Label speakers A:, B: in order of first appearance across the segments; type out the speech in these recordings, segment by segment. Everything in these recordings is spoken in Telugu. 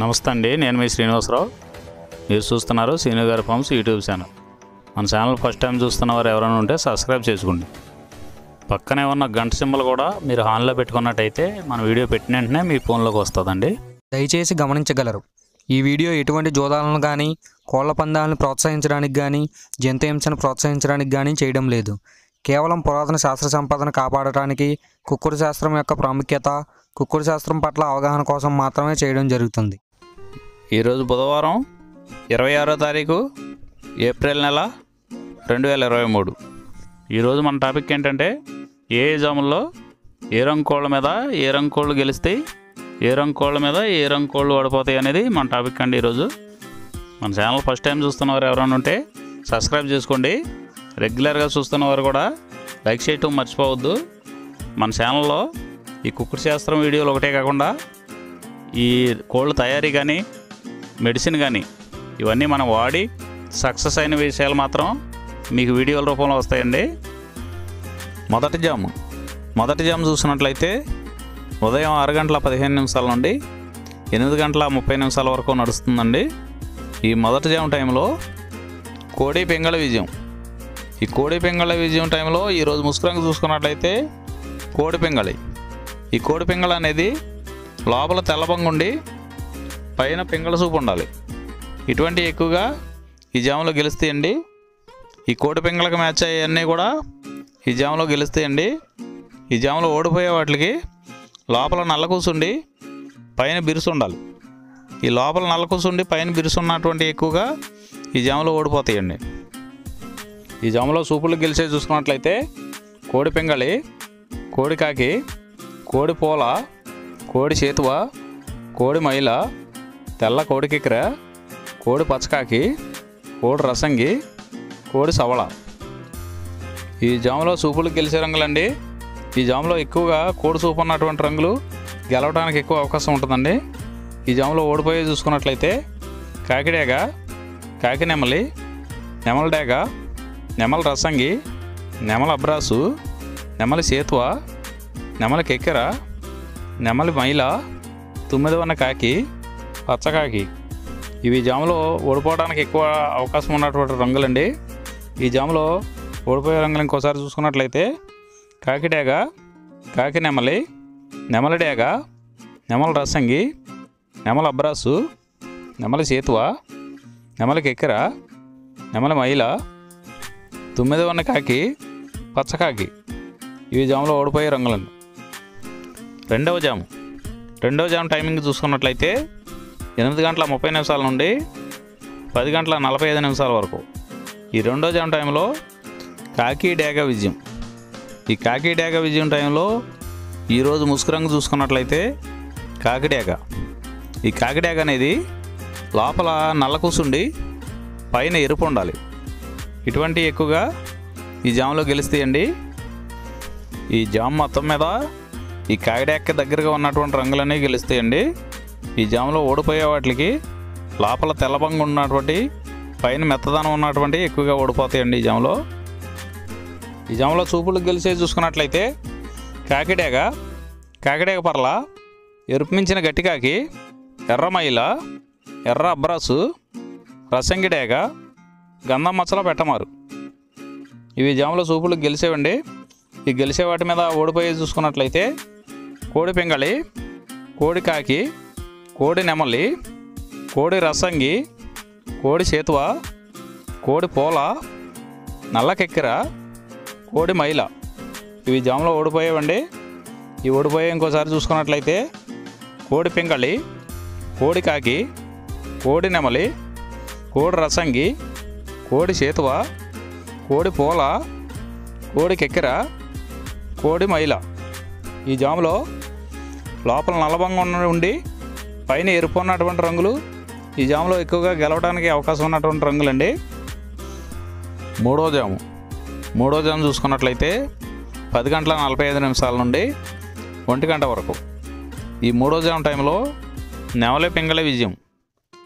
A: నమస్తే అండి నేను మీ శ్రీనివాసరావు. మీరు చూస్తున్నారు శ్రీను గారి ఫార్మ్స్ యూట్యూబ్ ఛానల్. మన ఛానల్ ఫస్ట్ టైం చూస్తున్న వారు ఎవరైనా ఉంటే సబ్స్క్రైబ్ చేసుకోండి. పక్కనే ఉన్న గంట సింబల్ కూడా మీరు ఆన్లో పెట్టుకున్నట్టయితే మన వీడియో పెట్టిన వెంటనే మీ ఫోన్లోకి వస్తుందండి.
B: దయచేసి గమనించగలరు ఈ వీడియో ఎటువంటి జోదాలను కానీ కోళ్ళ పందాలను ప్రోత్సహించడానికి కానీ జంతు హింసను ప్రోత్సహించడానికి కానీ చేయడం లేదు. కేవలం పురాతన శాస్త్ర సంపదను కాపాడటానికి కుక్కుడు శాస్త్రం యొక్క ప్రాముఖ్యత కుక్కుడు శాస్త్రం పట్ల అవగాహన కోసం మాత్రమే చేయడం జరుగుతుంది.
A: ఈరోజు బుధవారం ఇరవై ఆరో తారీఖు ఏప్రిల్ నెల రెండు వేల ఇరవై మూడు. ఈరోజు మన టాపిక్ ఏంటంటే ఏ జాముల్లో ఏ రంగు కోళ్ళ మీద ఏ రంగు కోళ్ళు గెలుస్తాయి ఏ రంగు కోళ్ళ మీద ఏ రంగు కోళ్ళు ఓడిపోతాయి అనేది మన టాపిక్ అండి ఈరోజు మన ఛానల్ ఫస్ట్ టైం చూస్తున్నవారు ఎవరైనా ఉంటే సబ్స్క్రైబ్ చేసుకోండి. రెగ్యులర్గా చూస్తున్నవారు కూడా లైక్ చేయటం మర్చిపోవద్దు. మన ఛానల్లో ఈ కుక్కుడు శాస్త్రం వీడియోలు ఒకటే కాకుండా ఈ కోళ్ళ తయారీ కానీ మెడిసిన్ కానీ ఇవన్నీ మనం వాడి సక్సెస్ అయిన విషయాలు మాత్రం మీకు వీడియోల రూపంలో వస్తాయండి. మొదటి జాము. మొదటి జాము చూసినట్లయితే ఉదయం ఆరు గంటల పదిహేను నిమిషాల నుండి ఎనిమిది గంటల ముప్పై నిమిషాల వరకు నడుస్తుందండి. ఈ మొదటి జాము టైంలో కోడి పెంగళ విజయం. ఈ కోడి పెంగళ విజయం టైంలో ఈరోజు ముస్కరంగా చూసుకున్నట్లయితే కోడి పెంగళి. ఈ కోడి పెంగళ అనేది లోపల తెల్లబంగుండి పైన పింగళ సూపు ఉండాలి. ఇటువంటి ఎక్కువగా ఈ జాములో గెలుస్తాయండి ఈ కోటి పింగళకి మ్యాచ్ అయ్యన్నీ కూడా ఈ జాములో గెలుస్తాయండి. ఈ జాములో ఓడిపోయే వాటికి లోపల నల్ల కూసుండి పైన బిరుసు ఉండాలి. ఈ లోపల నల్ల కూసుండి పైన బిరుసు ఉన్నటువంటి ఎక్కువగా ఈ జాములో ఓడిపోతాయండి. ఈ జాములో సూపులు గెలిచే చూసుకున్నట్లయితే కోడి పింగళి కోడి కాకి కోడి పూల కోడి చేతువ కోడి మైల తెల్ల కోడి కిక్కెర కోడి పచ్చకాకి కోడి రసంగి కోడి సవళ. ఈ జాములో సూపులు గెలిచే రంగులండి. ఈ జాములో ఎక్కువగా కోడి సూపు ఉన్నటువంటి రంగులు గెలవడానికి ఎక్కువ అవకాశం ఉంటుందండి. ఈ జాములో ఓడిపోయి చూసుకున్నట్లయితే కాకిడేగ కాకి నెమలి నెమల డేగ నెమల రసంగి నెమల అబ్రాసు నెమలి సేతువ నెమలి కెక్కెర నెమలి మైల తొమ్మిది వన్న కాకి పచ్చకాకి. ఇవి జాములో ఓడిపోవడానికి ఎక్కువ అవకాశం ఉన్నటువంటి రంగులండి. ఈ జాములో ఓడిపోయే రంగులు ఇంకోసారి చూసుకున్నట్లయితే కాకి డేగ కాకి నెమలి నెమలి డేగ నెమల రసంగి నెమల అబ్రాసు నెమలి సేతువ నెమలి కెక్కెర నెమలి మైల తొమ్మిది ఉన్న కాకి పచ్చకాకి. ఇవి జాములో ఓడిపోయే రంగులండి. రెండవ జాము. రెండవ జాము టైమింగ్ చూసుకున్నట్లయితే ఎనిమిది గంటల ముప్పై నిమిషాల నుండి పది గంటల నలభై ఐదు నిమిషాల వరకు. ఈ రెండో జామ్ టైంలో కాకి డేగ విజయం. ఈ కాకి డేగ విజయం టైంలో ఈరోజు ముసుకురంగు చూసుకున్నట్లయితే కాకిడేగ ఈ కాకిడేగ అనేది లోపల నల్ల కూసుండి పైన ఎరుపు ఉండాలి. ఇటువంటి ఎక్కువగా ఈ జామ్లో గెలుస్తాయండి ఈ జామ్ మొత్తం మీద ఈ కాకిడేక దగ్గరగా ఉన్నటువంటి రంగులన్నీ గెలుస్తాయండి ఈ జామ్లో ఓడిపోయే వాటికి లోపల తెల్లబంగు ఉన్నటువంటి పైన మెత్తదనం ఉన్నటువంటి ఎక్కువగా ఓడిపోతాయండి ఈ జామ్లో. ఈ జామ్లో చూపులు గెలిచే చూసుకున్నట్లయితే కాకిడేగ కాకిడేగ పర్ల ఎరుపు మించిన గట్టికాకి ఎర్రమైల ఎర్ర అబ్రాసు రసంగిడేగ గంధం మచ్చల పెట్టమారు. ఇవి జామ్లో చూపులు గెలిచేవండి. ఈ గెలిచే వాటి మీద ఓడిపోయి చూసుకున్నట్లయితే కోడి పింగళి కోడి కాకి కోడి నెమలి కోడి రసంగి కోడి చేతువ కోడి పోల నల్లకెక్కిర కోడి మైల. ఇవి జాములో ఓడిపోయేవండి. ఈ ఓడిపోయే ఇంకోసారి చూసుకున్నట్లయితే కోడి పింగళి కోడి కాకి కోడి నెమలి కోడి రసంగి కోడి చేతువ కోడి పోల కోడి కెక్కెర కోడి మైల. ఈ జాములో లోపల నల్లబంగా ఉన్న ఉండి పైన ఎరుపు ఉన్నటువంటి రంగులు ఈ జాములో ఎక్కువగా గెలవడానికి అవకాశం ఉన్నటువంటి రంగులండి. మూడో జాము. మూడో జాము చూసుకున్నట్లయితే పది గంటల నలభై ఐదు నిమిషాల నుండి ఒంటి గంట వరకు. ఈ మూడో జాము టైంలో నెవలే పింగళ విజయం.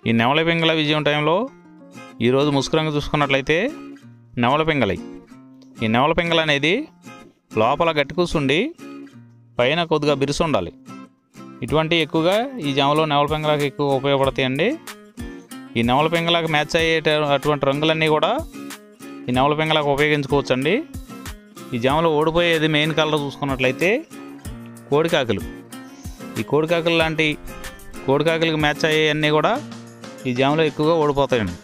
A: ఈ నెవల పింగళ విజయం టైంలో ఈరోజు ముసుకురంగు చూసుకున్నట్లయితే నెవల పింగళి. ఈ నెవల పింగళ అనేది లోపల గట్టి కూర్చుండి పైన కొద్దిగా బిరుసు ఉండాలి. ఇటువంటి ఎక్కువగా ఈ జామలో నెమల పెంగళాకు ఎక్కువ ఉపయోగపడతాయండి. ఈ నెమల పెంగళాకు మ్యాచ్ అయ్యే అటువంటి రంగులన్నీ కూడా ఈ నెమల పెంగళాకు ఉపయోగించుకోవచ్చండి. ఈ జామలో ఓడిపోయేది మెయిన్ కలర్ చూసుకున్నట్లయితే కోడికాకులు. ఈ కోడికాకులు లాంటి కోడికాకులకు మ్యాచ్ అయ్యేవన్నీ కూడా ఈ జామలో ఎక్కువగా ఓడిపోతాయండి.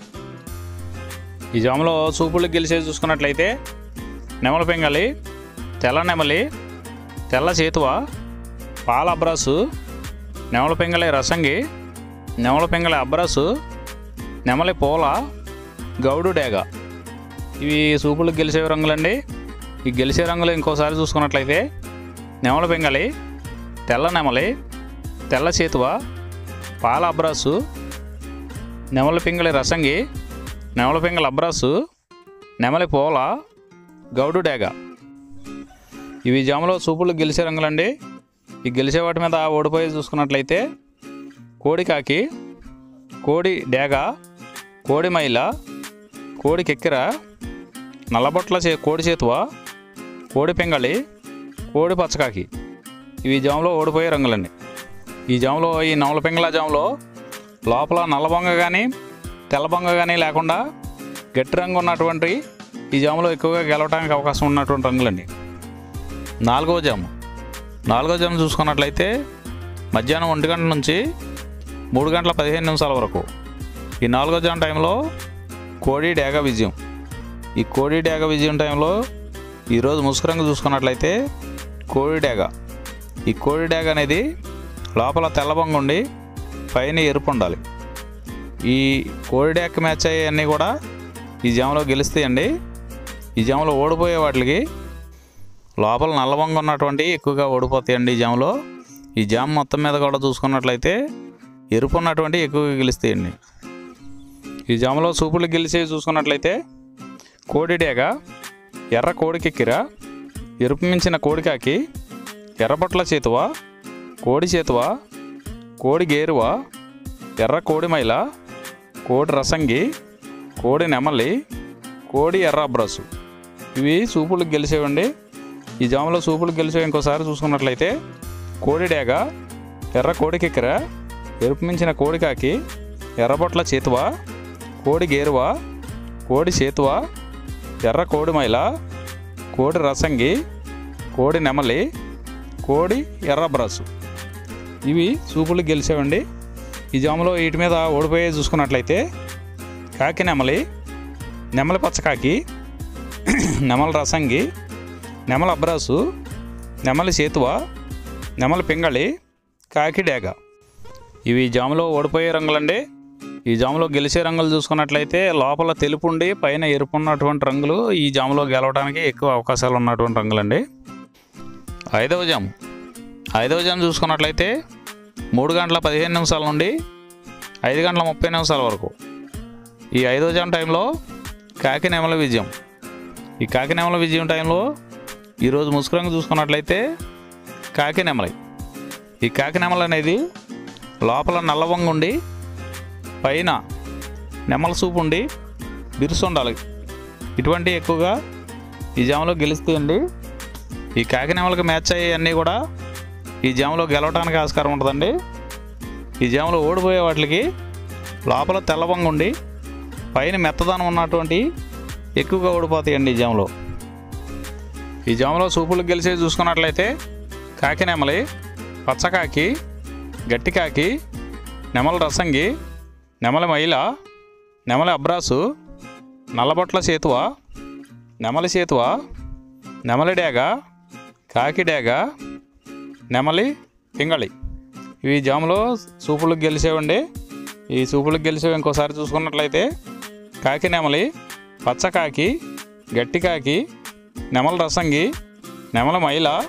A: ఈ జామలో సూపులకు గెలిచేది చూసుకున్నట్లయితే నెమల పెంగలి తెల్ల నెమలి తెల్ల చేతువ పాల అబ్రాసు నెమల పెంగలి రసంగి నెమల పెంగలి అబ్రాసు నెమలి పూల గౌడు డేగ. ఇవి సూపులకు గెలిచే రంగులండి. ఈ గెలిచే రంగులు ఇంకోసారి చూసుకున్నట్లయితే నెమల పెంగళి తెల్ల నెమలి తెల్ల చేతువ పాల అబ్రాసు నెమల పింగళి రసంగి నెమల పింగళి అబ్రాసు నెమలి పూల గౌడు డేగ. ఇవి జామలో సూపులు గెలిచే రంగులండి. ఈ గెలిచే వాటి మీద ఓడిపోయి చూసుకున్నట్లయితే కోడి కాకి కోడి డేగ కోడి మైల కోడి కెక్కిర నల్లబొట్ల చే కోడి చేతువ కోడి పెంగళి కోడి పచ్చకాకి. ఇవి జాములో ఓడిపోయే రంగులండి ఈ జాములో ఈ నవల పెంగళ జాములో లోపల నల్ల బొంగ కానీ తెల్ల బొంగ కానీ లేకుండా గట్టి రంగు ఉన్నటువంటి ఈ జాములో ఎక్కువగా గెలవడానికి అవకాశం ఉన్నటువంటి రంగులండి నాలుగవ జాము. నాలుగవ జనం చూసుకున్నట్లయితే మధ్యాహ్నం ఒంటి గంట నుంచి మూడు గంటల పదిహేను నిమిషాల వరకు. ఈ నాలుగో జనం టైంలో కోడి డేగ విజయం. ఈ కోడి డేగ విజయం టైంలో ఈరోజు ముసుగు రంగు చూసుకున్నట్లయితే కోడి డేగ. ఈ కోడి డేగ అనేది లోపల తెల్లబొంగు ఉండి పైన ఎరుపు ఉండాలి. ఈ కోడి డేగ మ్యాచ్ అయ్యేవన్నీ కూడా ఈ జామలో గెలుస్తాయండి ఈ జామలో ఓడిపోయే వాటికి లోపల నల్లబొంగ ఉన్నటువంటి ఎక్కువగా ఓడిపోతాయండి ఈ జామ్లో. ఈ జామ్ మొత్తం మీద కూడా చూసుకున్నట్లయితే ఎరుపు ఉన్నటువంటి ఎక్కువగా గెలుస్తాయండి. ఈ జామలో సూపులు గెలిచేవి చూసుకున్నట్లయితే కోడిడేగ ఎర్ర కోడికెక్కిర ఎరుపు మించిన కోడికాకి ఎర్రబొట్ల చేతువ కోడి చేతువ కోడి గేరువ ఎర్ర కోడి మైల కోడి రసంగి కోడి నెమలి కోడి ఎర్ర అబ్రసు. ఇవి సూపులు గెలిచేవండి. ఈ జాములో సూపులు గెలిచేవి ఇంకోసారి చూసుకున్నట్లయితే కోడి డేగ ఎర్ర కోడికెక్కిర ఎరుపు మించిన కోడికాకి ఎర్రబొట్ల చేతువ కోడి గేరువ కోడి చేతువ ఎర్ర కోడి మైల కోడి రసంగి కోడి నెమలి కోడి ఎర్ర బ్రసు ఇవి సూపులు గెలిచేవండి. ఈ జాములో వీటి మీద ఓడిపోయే చూసుకున్నట్లయితే కాకి నెమలి నెమలి పచ్చకాకి నెమలి రసంగి నెమల అబ్రాసు నెమలి సేతువ నెమలి పింగళి కాకిడేగ ఇవి జాములో ఓడిపోయే రంగులండి. ఈ జాములో గెలిచే రంగులు చూసుకున్నట్లయితే లోపల తెలుపు ఉండి పైన ఎరుపు ఉన్నటువంటి రంగులు ఈ జాములో గెలవడానికి ఎక్కువ అవకాశాలు ఉన్నటువంటి రంగులండి. ఐదవ జాము. ఐదవ జాము చూసుకున్నట్లయితే మూడు గంటల పదిహేను నిమిషాల నుండి ఐదు గంటల ముప్పై నిమిషాల వరకు. ఈ ఐదవ జాము టైంలో కాకి నెమల విజయం. ఈ కాకి నెమల విజయం టైంలో ఈరోజు ముసుగు రంగు చూసుకున్నట్లయితే కాకి నెమలి. ఈ కాకి నెమల అనేది లోపల నల్లవంగు ఉండి పైన నెమల సూపు ఉండి బిరుసు ఉండాలి. ఇటువంటి ఎక్కువగా ఈ జామలో గెలుస్తాయండి ఈ కాకి నెమలకు మ్యాచ్ అయ్యేవన్నీ కూడా ఈ జామలో గెలవడానికి ఆస్కారం ఉంటుందండి. ఈ జామలో ఓడిపోయే వాటికి లోపల తెల్లవంగు ఉండి పైన మెత్తదనం ఉన్నటువంటి ఎక్కువగా ఓడిపోతాయండి ఈ జామలో. ఈ జామలో సూపులు గెలిచి చూసుకున్నట్లయితే కాకి నెమలి పచ్చకాకి గట్టికాకి నెమల రసంగి నెమలి మైల నెమలి అబ్రాసు నల్లబొట్ల సేతువ నెమలి సేతువ నెమలి డేగ కాకి డేగ నెమలి పింగళి. ఇవి జాములో సూపులకు గెలిచేవండి. ఈ సూపులకు గెలిచేవి ఇంకోసారి చూసుకున్నట్లయితే కాకి నెమలి పచ్చకాకి గట్టికాకి నెమల రసంగి నెమల మైల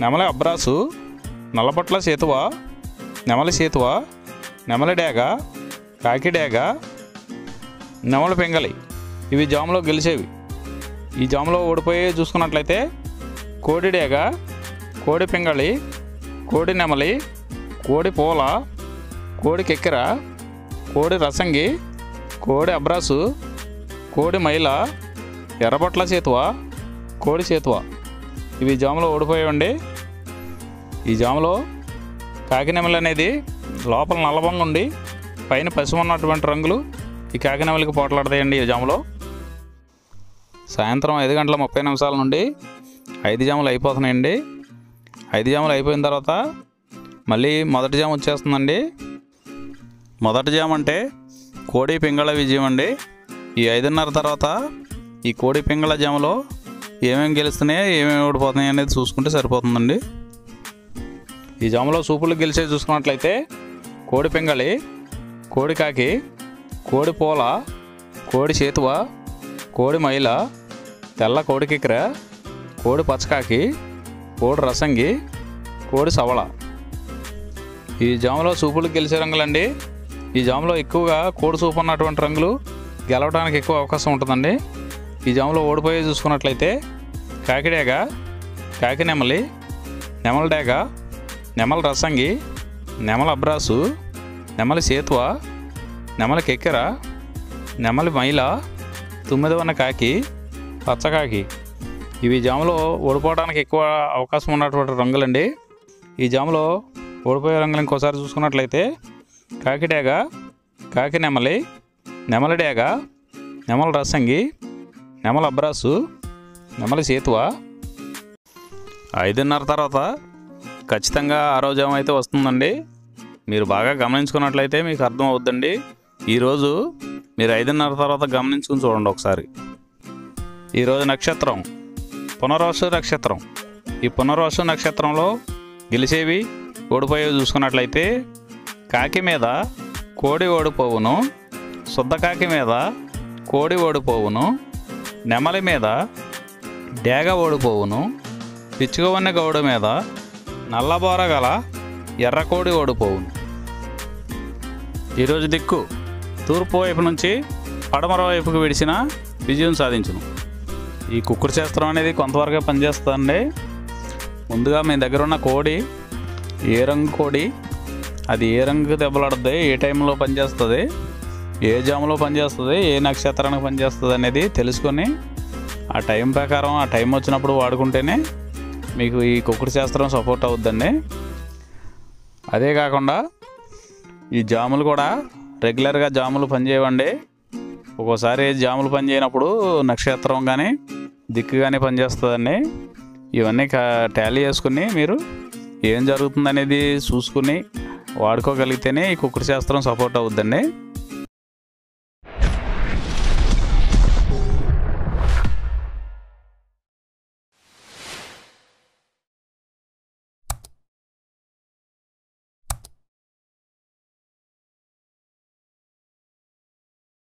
A: నెమల అబ్రాసు నల్లబొట్ల సేతువ నెమలి సేతువ నెమలి డేగ కాకిడేగ డేగ పెంగలి. ఇవి జాములో గెలిచేవి. ఈ జాములో ఓడిపోయి చూసుకున్నట్లయితే కోడి డేగ కోడి పింగళి కోడి నెమలి కోడి పూల కోడి కెక్కెర కోడి రసంగి కోడి అబ్రాసు కోడి మైల ఎర్రబొట్ల చేతువ కోడి చేతువ. ఇవి జాములో ఓడిపోయాయండి ఈ జాములో కాకినెమలి అనేది లోపల నల్లబంగా ఉండి పైన పసుపు ఉన్నటువంటి రంగులు ఈ కాకినెమలికి పోట్లాడతాయండి ఈ జాములో. సాయంత్రం ఐదు గంటల ముప్పై నిమిషాల నుండి ఐదు జాములు అయిపోతున్నాయండి. ఐదు జాములు అయిపోయిన తర్వాత మళ్ళీ మొదటి జాము వచ్చేస్తుందండి. మొదటి జాము అంటే కోడి పింగళ విజయం అండి. ఈ ఐదున్నర తర్వాత ఈ కోడి పింగళ జాములో ఏమేమి గెలుస్తున్నాయో ఏమేమి ఓడిపోతున్నాయి అనేది చూసుకుంటే సరిపోతుందండి. ఈ జాములో సూపులు గెలిచే చూసుకున్నట్లయితే కోడి పింగళి కోడి కాకి కోడి పూల కోడి చేతువ కోడి మైల తెల్ల కోడి కిక్ర కోడి పచ్చకాకి కోడి రసంగి కోడి సవళ. ఈ జాములో సూపులు గెలిచే రంగులండి. ఈ జాములో ఎక్కువగా కోడి సూపు ఉన్నటువంటి రంగులు గెలవడానికి ఎక్కువ అవకాశం ఉంటుందండి. ఈ జాములో ఓడిపోయే చూసుకున్నట్లయితే కాకిడేగ కాకి నెమలి నెమల డేగ నెమల రసంగి నెమల అబ్రాసు నెమలి సేతువ నెమలి కెక్కెర నెమలి మైల ఉన్న కాకి పచ్చకాకి. ఇవి జాములో ఓడిపోవడానికి ఎక్కువ అవకాశం ఉన్నటువంటి రంగులండి. ఈ జాములో ఓడిపోయే రంగులు ఇంకోసారి చూసుకున్నట్లయితే కాకిడేగ కాకి నెమలి నెమలడేగ నెమల రసంగి నెమల అబ్రాసు నెమలి సేతువా? ఐదున్నర తర్వాత ఖచ్చితంగా ఆ రోజు ఏమైతే వస్తుందండి మీరు బాగా గమనించుకున్నట్లయితే మీకు అర్థం అవుద్దండి. ఈరోజు మీరు ఐదున్నర తర్వాత గమనించుకుని చూడండి ఒకసారి. ఈరోజు నక్షత్రం పునర్వసు నక్షత్రం. ఈ పునర్వసు నక్షత్రంలో గెలిచేవి ఓడిపోయేవి చూసుకున్నట్లయితే కాకి మీద కోడి ఓడిపోవును శుద్ధ కాకి మీద కోడి ఓడిపోవును నెమలి మీద డేగ ఓడిపోవును పిచ్చుకవన్న గౌడ మీద నల్లబోర గల ఎర్రకోడి ఓడిపోవును. ఈరోజు దిక్కు తూర్పు వైపు నుంచి పడమర వైపుకు విడిచిన విజయం సాధించును. ఈ కుక్కుడు శాస్త్రం అనేది కొంతవరకే పనిచేస్తుందండి. ముందుగా మీ దగ్గర ఉన్న కోడి ఏ రంగు కోడి అది ఏ రంగు దెబ్బలాడుద్ది ఏ టైంలో పనిచేస్తుంది ఏ జాములో పనిచేస్తుంది ఏ నక్షత్రానికి పనిచేస్తుంది అనేది తెలుసుకొని ఆ టైం ప్రకారం ఆ టైం వచ్చినప్పుడు వాడుకుంటేనే మీకు ఈ కుక్కుడు శాస్త్రం సపోర్ట్ అవుద్దండి. అదే కాకుండా ఈ జాములు కూడా రెగ్యులర్గా జాములు పనిచేయవండి. ఒక్కోసారి జాములు పనిచేయనప్పుడు నక్షత్రం కానీ దిక్కు కానీ పనిచేస్తుందండి. ఇవన్నీ టాలీ చేసుకుని మీరు ఏం జరుగుతుందనేది చూసుకుని వాడుకోగలిగితేనే ఈ కుక్కుడు శాస్త్రం సపోర్ట్ అవుద్దండి.